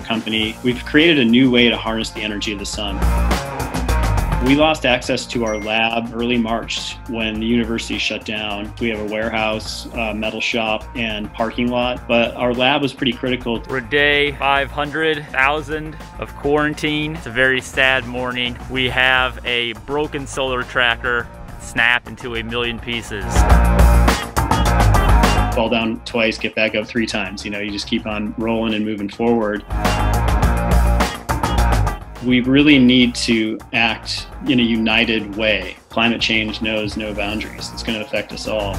company, we've created a new way to harness the energy of the sun. We lost access to our lab early March when the university shut down. We have a warehouse, a metal shop, and parking lot, but our lab was pretty critical. We're day 500,000 of quarantine. It's a very sad morning. We have a broken solar tracker snapped into a million pieces. Fall down twice, get back up three times. You know, you just keep on rolling and moving forward we really need to act in a united way. Climate change knows no boundaries. It's going to affect us all.